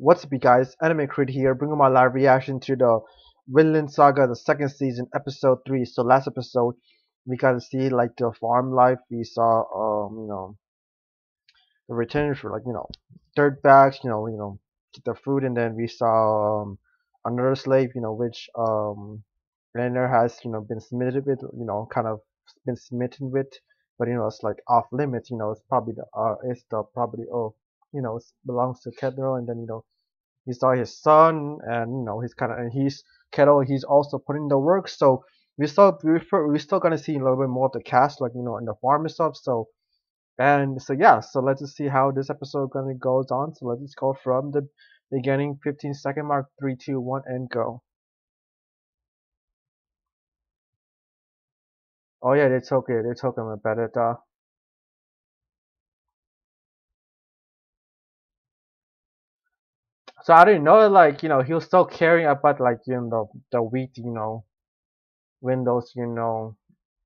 What's up you guys, Anime Creed here, bringing my live reaction to the Vinland Saga, the second season, episode 3. So last episode, we got to see like the farm life, we saw, um, you know, the returns for like, you know, dirt bags, you know, you know, get the food, and then we saw, um, another slave, you know, which, um, Renner has, you know, been submitted with, you know, kind of been smitten with, but, you know, it's like off limits, you know, it's probably the, uh, it's the property of you know belongs to Ketil, and then you know he saw his son, and you know he's kind of and he's Ketil. He's also putting the work, so we still we we're still gonna see a little bit more of the cast, like you know in the farm and stuff. So and so yeah, so let's just see how this episode gonna goes on. So let's just go from the beginning, 15 second mark, three, two, one, and go. Oh yeah, they took it. They took him a better. So I didn't know like you know he was still caring about like you know the, the wheat you know windows you know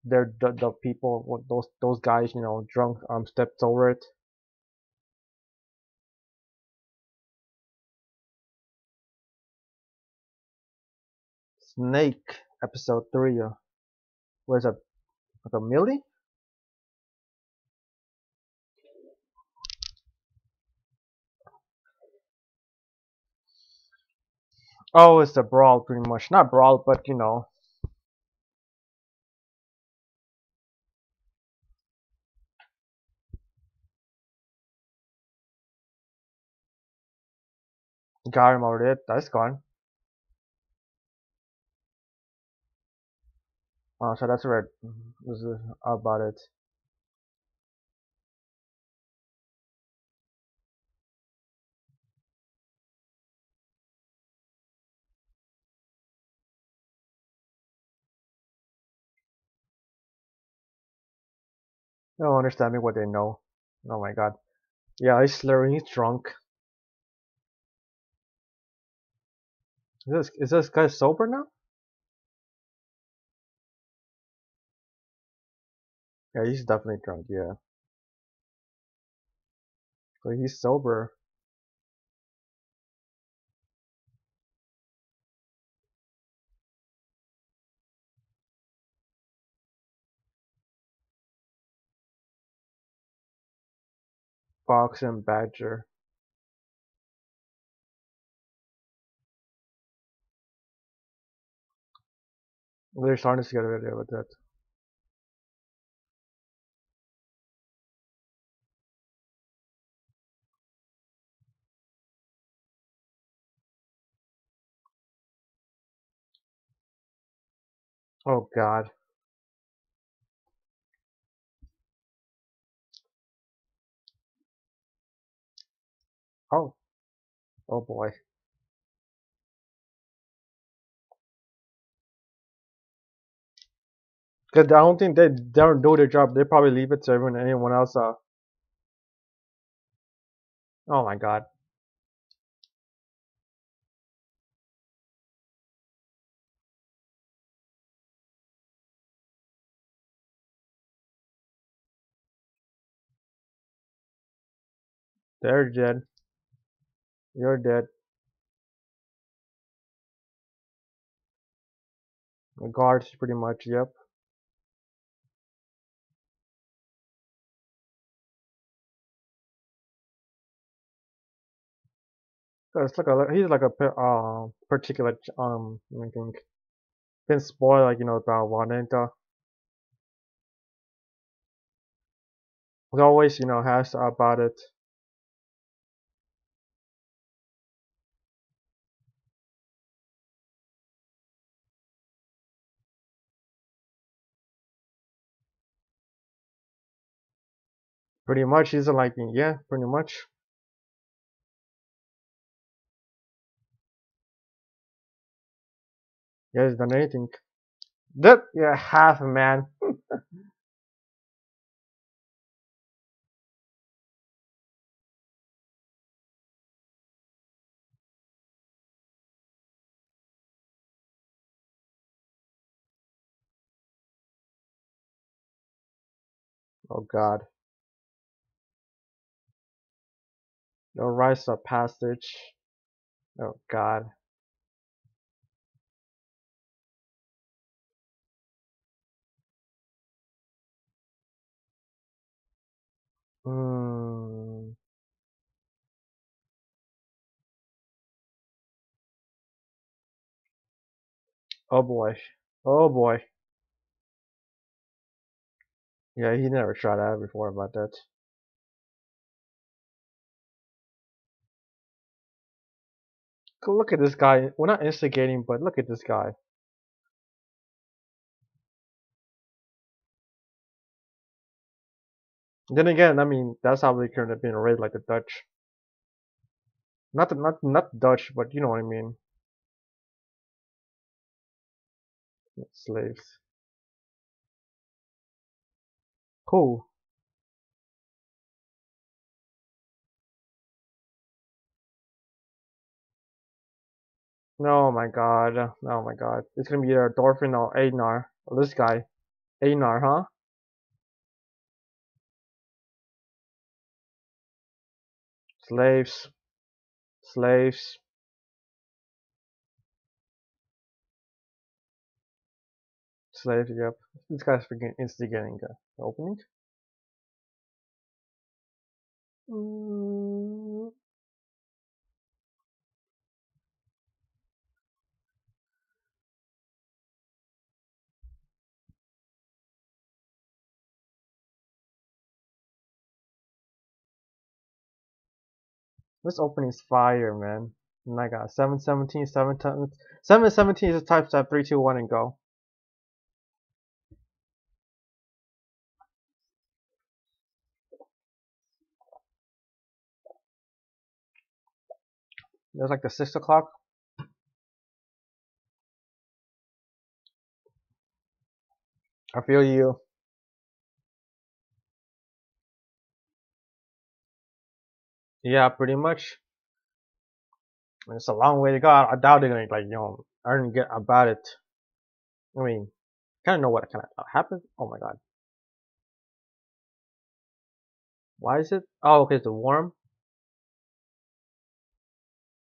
they're the, the people those those guys you know drunk um stepped over it. Snake episode three. Uh, where's a like a millie? Oh, it's the brawl pretty much. Not brawl, but you know. Got him already. That's gone. Oh, so that's right. This is about it. Don't understand me what they know. Oh my god. Yeah, he's slurring, he's drunk. Is this, is this guy sober now? Yeah, he's definitely drunk, yeah. But he's sober. Fox and Badger. They're starting to get rid of it. Oh god. Oh boy. Cause I don't think they don't do their job. They probably leave it to everyone anyone else. Uh. Oh my god. They're dead. You're dead. The guards pretty much, yep. It's like a he's like a uh, particular um I think been spoiled like you know about Juanita. He always you know has about it. Pretty much he's like yeah pretty much. Done anything. That yeah, half man. oh god. No rites of passage. Oh God. Hmm. Oh boy. Oh boy. Yeah, he never tried that before about that. Look at this guy. We're not instigating, but look at this guy. Then again, I mean, that's how they could have been raised like the Dutch. Not the not not Dutch, but you know what I mean. Slaves. Cool. Oh my god. Oh my god. It's gonna be either Thorfinn or Einar. Or this guy. Einar, huh? Slaves. Slaves. Slaves, yep. This guy's freaking instigating the opening. Mm. This opening is fire, man. Oh my god, 717, 717, 717 is a type step, 3, 2, 1, and go. There's like the 6 o'clock. I feel you. Yeah, pretty much. It's a long way to go. I doubt they're gonna like you know earn get about it. I mean, kind of know what kind of happened. Oh my god. Why is it? Oh, okay, it's the warm.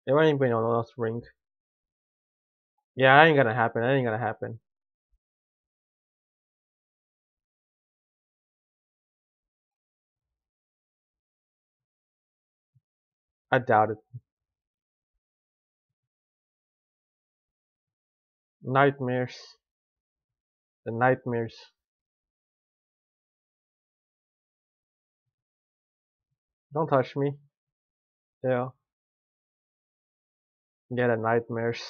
It ain't been on no ring. Yeah, that ain't gonna happen. That ain't gonna happen. I doubt it. Nightmares. The nightmares. Don't touch me. Yeah. Yeah, the nightmares.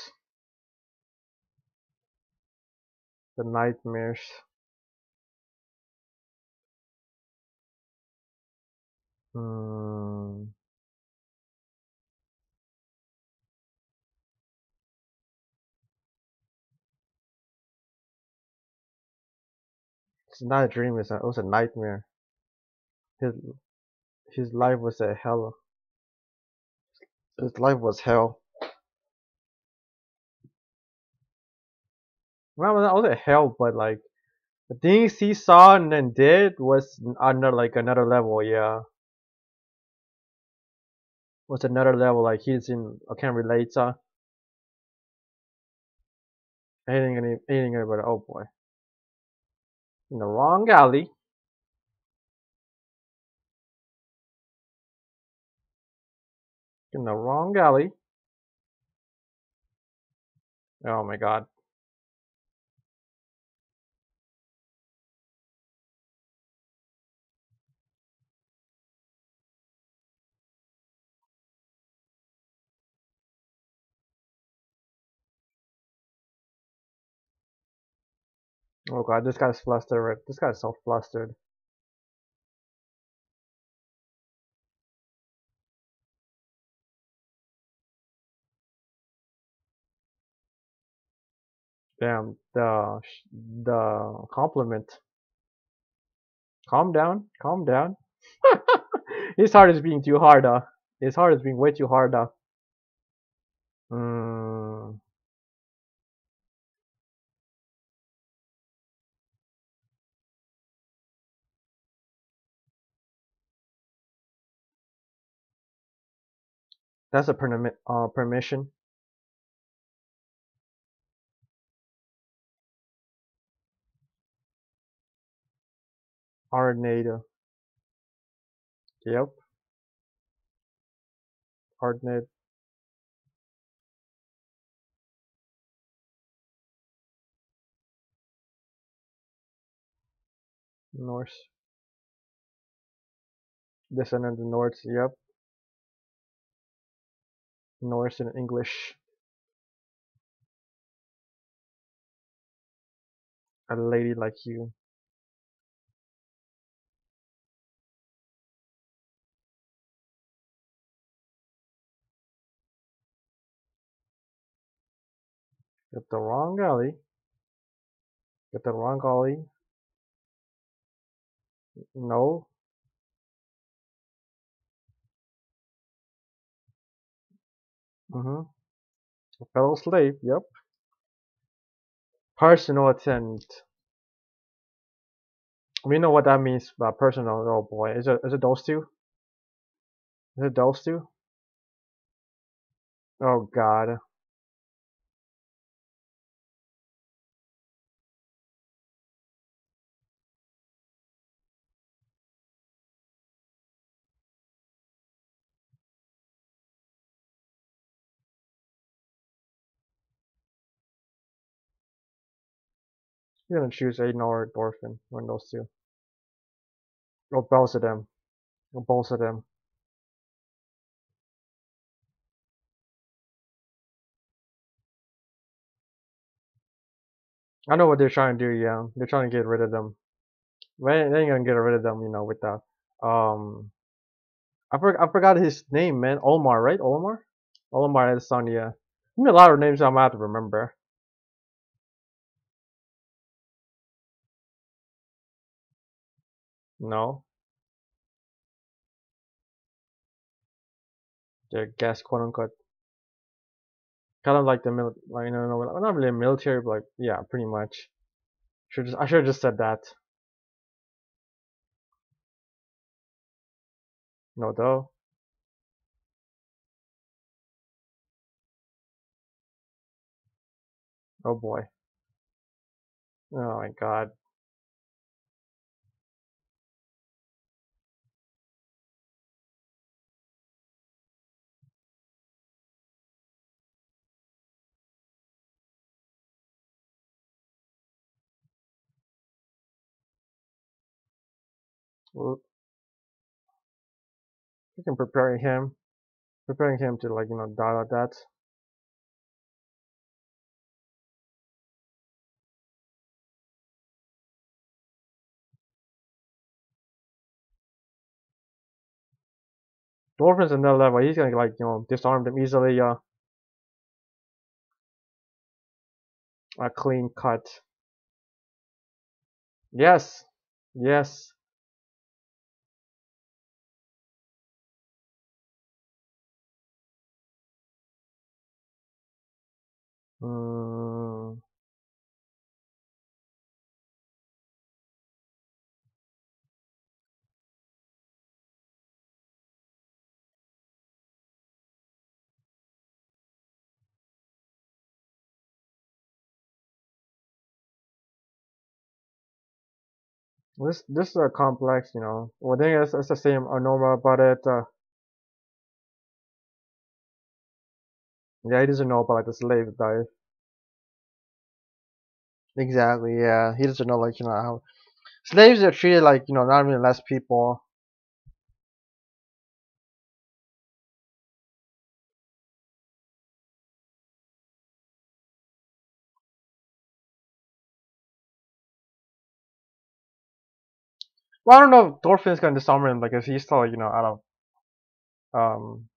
The nightmares. Hmm. It's not a dream. It's a, it was a nightmare. His his life was a hell. His life was hell. Well, that was a hell, but like the things he saw and then did was another like another level. Yeah, was another level. Like he's in. I can't relate. Uh, anything, any, about it. Oh boy, in the wrong alley. In the wrong alley. Oh my god. Oh god, this guy's flustered. This guy's so flustered. Damn, the the compliment. Calm down, calm down. His heart is being too hard, uh. His heart is being way too hard, uh. Mm. That's a permi uh, permission. Arnado. Yep. Hardnet. Norse. Descendant of Norse, yep. Norse and English. A lady like you. Get the wrong alley. Get the wrong alley. No. Mm-hmm. A fellow slave, yep. Personal attendant. We know what that means by personal, oh boy. Is it is it those two? Is it those two? Oh god. You're gonna choose Aiden or Thorfinn, one of those two. Or both of them. Or both of them. I know what they're trying to do, yeah. They're trying to get rid of them. They ain't gonna get rid of them, you know, with that. Um, I, for, I forgot his name, man. Olmar, right? Olmar? Olmar is son, yeah. Give me a lot of names I'm gonna have to remember. No. Their guest, quote unquote. Kind of like the mil, like, you know, not really military, but like, yeah, pretty much. Should just, I should have just said that. No, though. Oh boy. Oh my god. We can prepare him, preparing him to like you know die like that. Thorfinn's another level. He's gonna like you know disarm them easily. Uh, a clean cut. Yes, yes. This this is a complex, you know. Well, I think it's, it's the same normal about it. Uh, yeah, he doesn't know about like the slave dive. Exactly. Yeah, he doesn't know like you know how slaves are treated like you know not even less people. Well, I don't know if Thorfinn's gonna disarm him because he's still you know out of um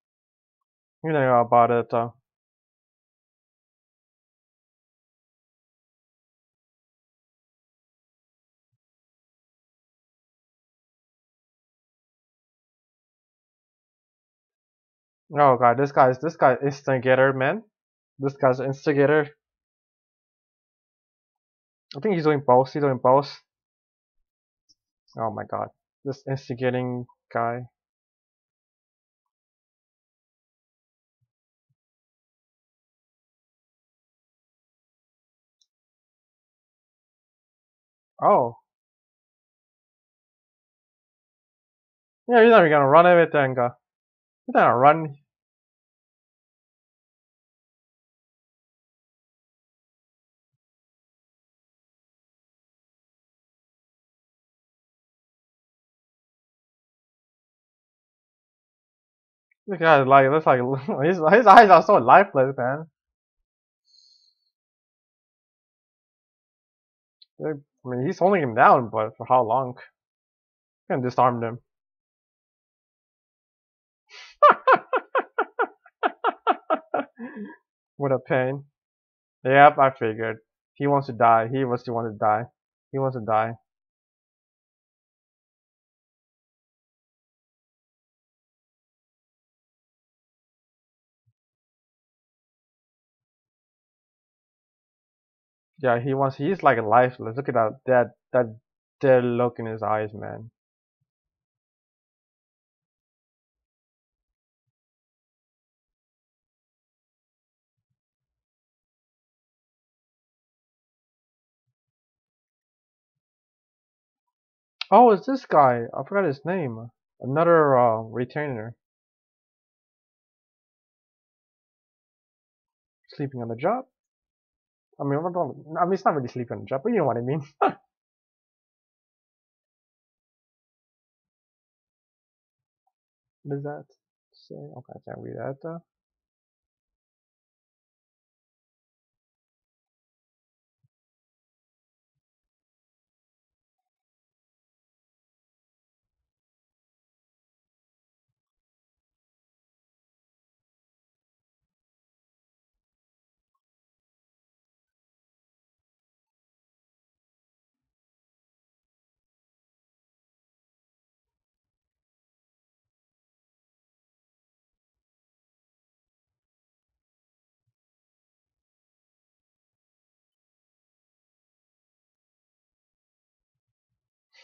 you know about it. Uh, Oh god, this guy is this guy instigator, man. This guy's instigator. I think he's doing both. He's doing both. Oh my god, this instigating guy. Oh. Yeah, you're not even gonna run over Denga he's not gonna run. This guy is like looks like his his eyes are so lifeless, man. I mean, he's holding him down, but for how long? Can disarm him. what a pain. Yep, I figured. He wants to die. He wants to want to die. He wants to die. Yeah, he wants. He's like lifeless. Look at that. That that dead look in his eyes, man. Oh, it's this guy. I forgot his name. Another uh, retainer. Sleeping on the job. I mean, I mean, it's not really sleeping on the job, but you know what I mean. what does that say? Okay, I can't read that.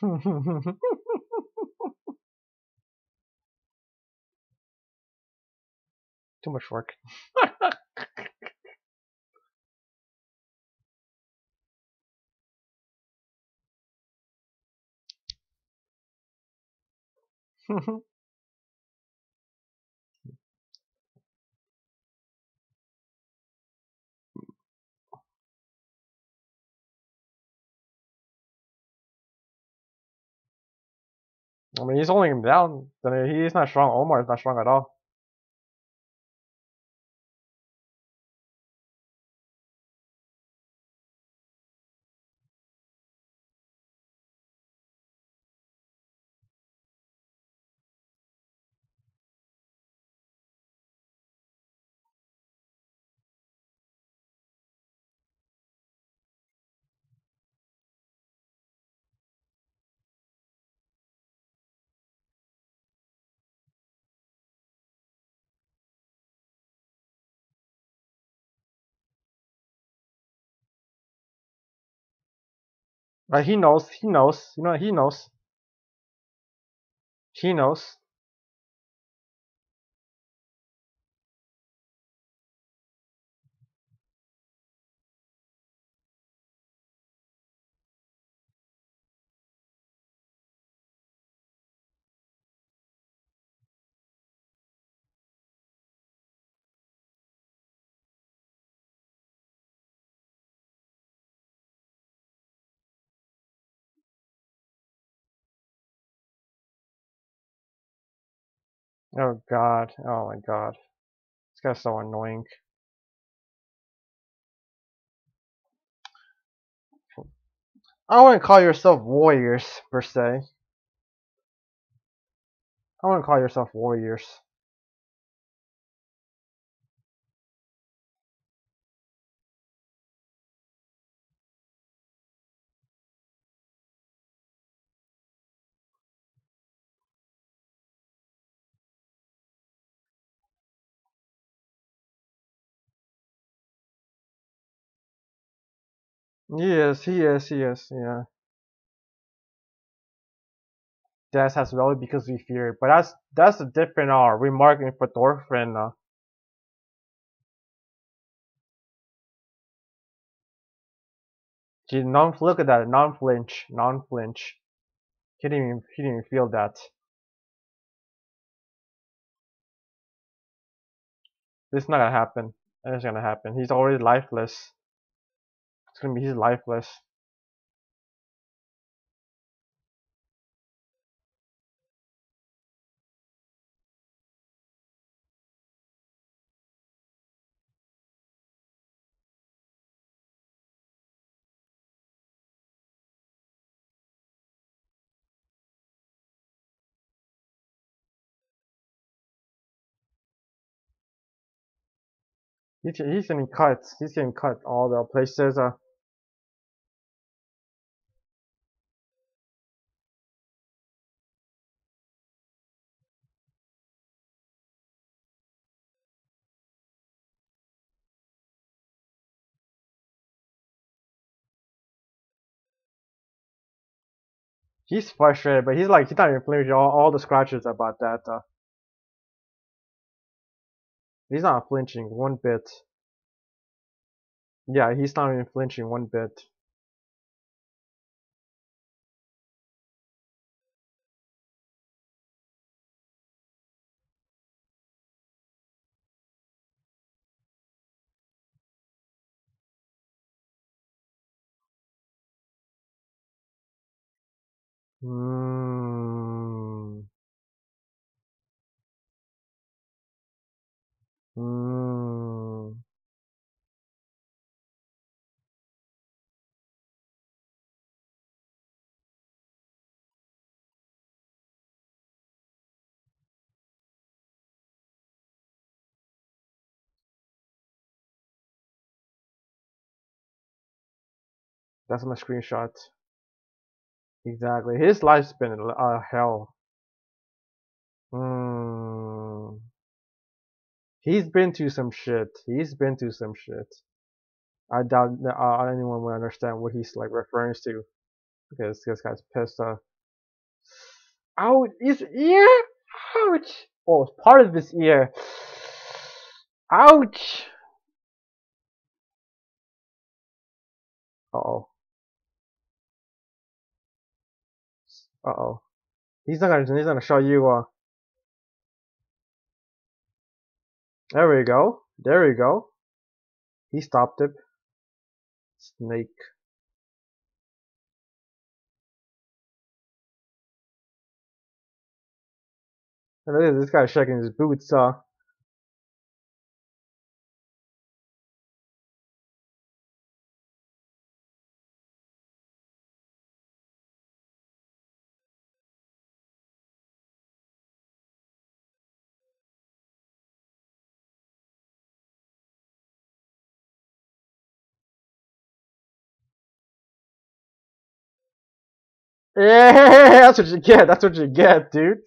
Too much work. I mean, he's holding him down. I mean, he's not strong. Olmar is not strong at all. Like he knows. He knows. You know, he knows. He knows. Oh god. Oh my god. This guy's so annoying. I wouldn't call yourself warriors per se. I wouldn't call yourself warriors. Is. He is. Yeah. Death has value because we fear it. But that's that's a different uh remarking for Thorfinn. Uh, Gee, non look at that, non-flinch, non-flinch. He didn't even he didn't even feel that. This is not gonna happen. It's gonna happen. He's already lifeless. It's gonna be he's lifeless. He's he's getting cut. He's getting cut all the places. Uh, he's frustrated, but he's like he's not even flinching. All all the scratches about that. Uh, he's not flinching one bit. Yeah, he's not even flinching one bit. Mmm. Mmm. That's my screenshot. Exactly. His life's been uh, hell. Mmm. He's been through some shit. He's been through some shit. I doubt uh, anyone will understand what he's like referring to because this guy's pissed off. Ouch! His ear! Ouch! Oh, it's part of his ear. Ouch! Uh oh. Uh oh. He's not gonna. He's gonna show you. Uh. There we go. There we go. He stopped it. Snake. And look at this guy shaking his boots. Uh. Yeah, that's what you get. That's what you get, dude.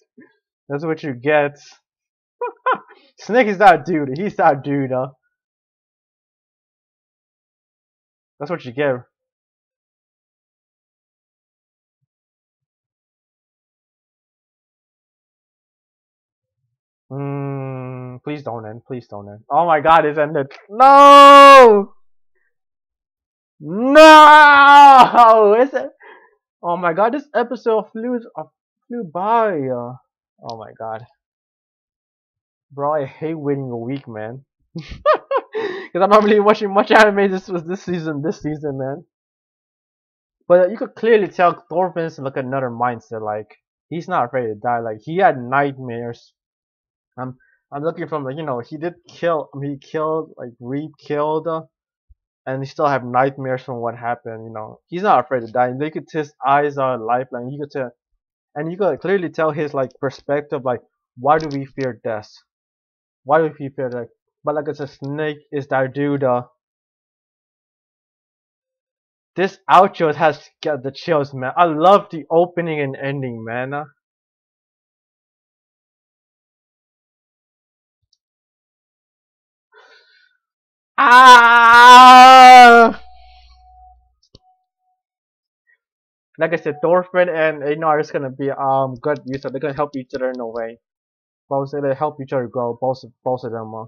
That's what you get. Snake is that dude. He's that dude, huh? That's what you get. Mm, please don't end. Please don't end. Oh my god, it's ended. No! No! Is it? Oh my god, this episode flew uh, flew by. Uh, oh my god, bro, I hate waiting a week, man. Because I'm not really watching much anime this was this season. This season, man. But you could clearly tell Thorfinn's like another mindset. Like he's not afraid to die. Like he had nightmares. I'm I'm looking from like you know he did kill. I mean, he killed like Reap killed. Uh, and he still have nightmares from what happened. You know, he's not afraid to die. And you could his eyes are lifeline. You could tell, and you could clearly tell his like perspective. Like, why do we fear death? Why do we fear death? But like it's a snake is that dude. Uh, this outro has got the chills, man. I love the opening and ending, man. Ah! Like I said, Thorfinn and Einar is gonna be um good user. They're gonna help each other in a way. Both they help each other grow. Both both of them. Uh.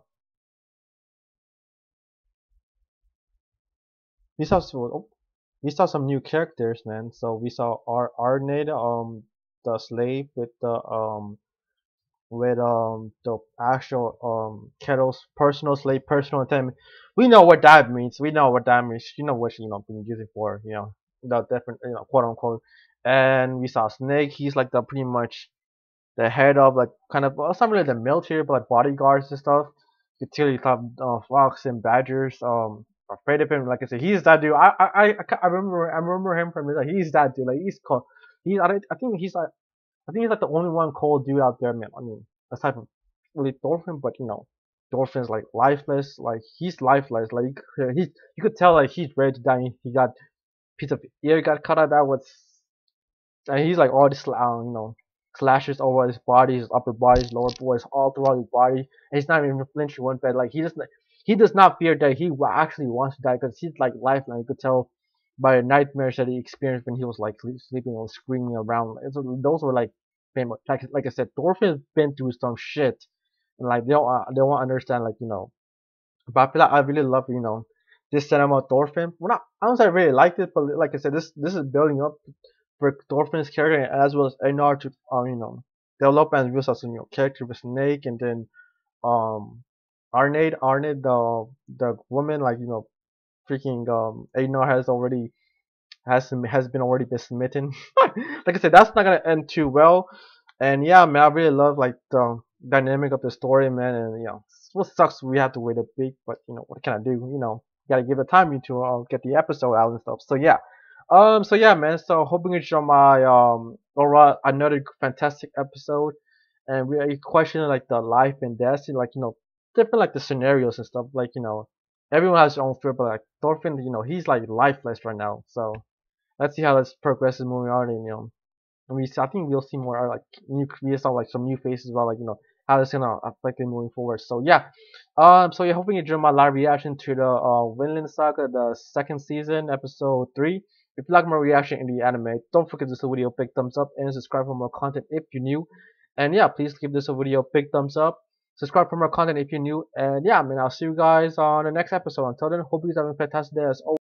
He's also oh, we saw some new characters, man. So we saw Ar Arnheid, um, the slave with the um with um the actual um Ketil's personal slave, personal attendant. We know what that means. We know what that means. You know what you know being used for. You know the different you know quote unquote. And we saw Snake. He's like the pretty much the head of like kind of well, it's not really the military, but like bodyguards and stuff. You he thought uh, Fox and Badgers um afraid of him. Like I said, he's that dude. I I I, I remember I remember him from like he's that dude. Like he's cold. He I, I think he's like I think he's like the only one cold dude out there, man. I mean, aside from really Thorfinn, but you know, Thorfinn's like lifeless. Like he's lifeless. Like he you could tell like he's ready to die. He got piece of ear got cut out. That was and he's like all this um, you know slashes over his body, his upper body, his lower body, all throughout his body. And he's not even flinching one bit. Like he doesn't, he does not fear that he actually wants to die because he's like lifeless. You could tell by nightmares that he experienced when he was like sleeping or screaming around. So those were like. Like, like I said, Thorfinn's been through some shit, and like they don't uh, they won't understand like you know. But I feel like I really love you know this cinema Thorfinn. Well, not I don't say I really liked it, but like I said, this this is building up for Thorfinn's character as well as Einar to um, you know develop and use as a new character with Snake and then um Arnheid Arnheid the the woman like you know freaking um Einar has already has has been already been smitten. like I said, that's not gonna end too well. And yeah, man, I really love like the dynamic of the story, man. And you know, what sucks we have to wait a bit, but you know, what can I do? You know, gotta give it time to uh, get the episode out and stuff. So yeah, um, so yeah, man. So hoping you enjoy my um, alright, another fantastic episode, and we are questioning like the life and death, like you know, different like the scenarios and stuff. Like you know, everyone has their own fear, but like Thorfinn, you know, he's like lifeless right now. So let's see how this progresses moving on, and you know, and we I think we'll see more like new we saw like some new faces about like you know how it's gonna affect it moving forward. So yeah, um, so yeah, hoping you enjoy my live reaction to the uh, Saga, the second season, episode three. If you like my reaction in the anime, don't forget to this video big thumbs up and subscribe for more content if you're new. And yeah, please give this a video a big thumbs up. Subscribe for more content if you're new. And yeah, I mean, I'll see you guys on the next episode. Until then, hope you guys have a fantastic day as always.